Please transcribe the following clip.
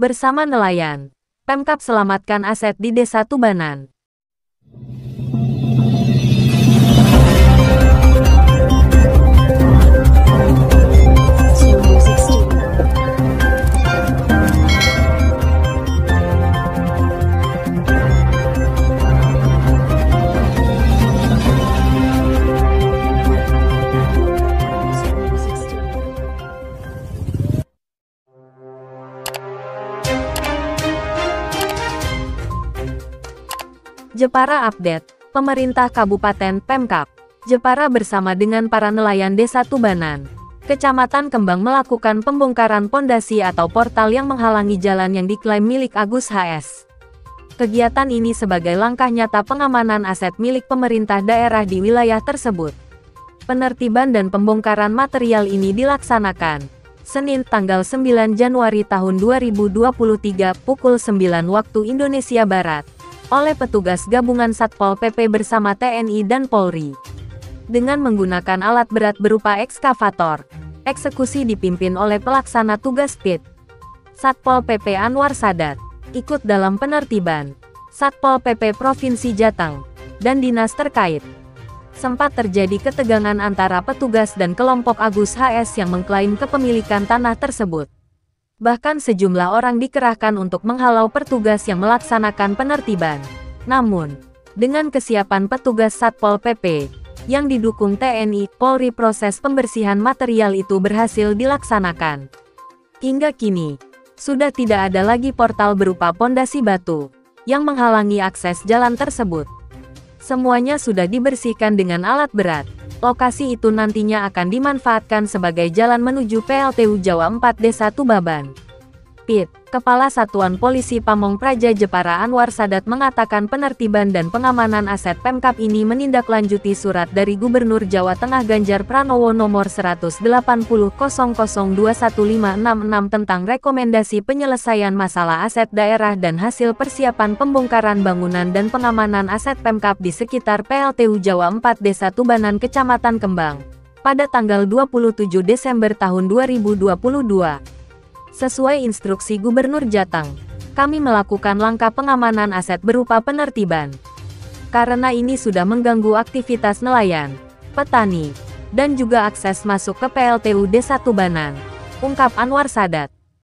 Bersama nelayan, Pemkap selamatkan aset di Desa Tubanan. Jepara Update, Pemerintah Kabupaten Pemkap, Jepara bersama dengan para nelayan Desa Tubanan, Kecamatan Kembang melakukan pembongkaran pondasi atau portal yang menghalangi jalan yang diklaim milik Agus HS. Kegiatan ini sebagai langkah nyata pengamanan aset milik pemerintah daerah di wilayah tersebut. Penertiban dan pembongkaran material ini dilaksanakan Senin tanggal 9 Januari tahun 2023 pukul 9 waktu Indonesia Barat oleh petugas gabungan Satpol PP bersama TNI dan Polri. Dengan menggunakan alat berat berupa ekskavator, eksekusi dipimpin oleh pelaksana tugas PIT. Satpol PP Anwar Sadat, ikut dalam penertiban. Satpol PP Provinsi Jateng, dan dinas terkait. Sempat terjadi ketegangan antara petugas dan kelompok Agus HS yang mengklaim kepemilikan tanah tersebut. Bahkan sejumlah orang dikerahkan untuk menghalau petugas yang melaksanakan penertiban. Namun, dengan kesiapan petugas Satpol PP, yang didukung TNI, Polri proses pembersihan material itu berhasil dilaksanakan. Hingga kini, sudah tidak ada lagi portal berupa pondasi batu, yang menghalangi akses jalan tersebut. Semuanya sudah dibersihkan dengan alat berat. Lokasi itu nantinya akan dimanfaatkan sebagai jalan menuju PLTU Jawa 4 Desa Tubaban. Pit, Kepala Satuan Polisi Pamong Praja Jepara Anwar Sadat mengatakan penertiban dan pengamanan aset Pemkap ini menindaklanjuti surat dari Gubernur Jawa Tengah Ganjar Pranowo nomor 180.0021566 tentang rekomendasi penyelesaian masalah aset daerah dan hasil persiapan pembongkaran bangunan dan pengamanan aset Pemkap di sekitar PLTU Jawa 4 Desa Tubanan Kecamatan Kembang pada tanggal 27 Desember tahun 2022. Sesuai instruksi Gubernur Jateng, kami melakukan langkah pengamanan aset berupa penertiban. Karena ini sudah mengganggu aktivitas nelayan, petani, dan juga akses masuk ke PLTU Desa Tubanan, ungkap Anwar Sadat.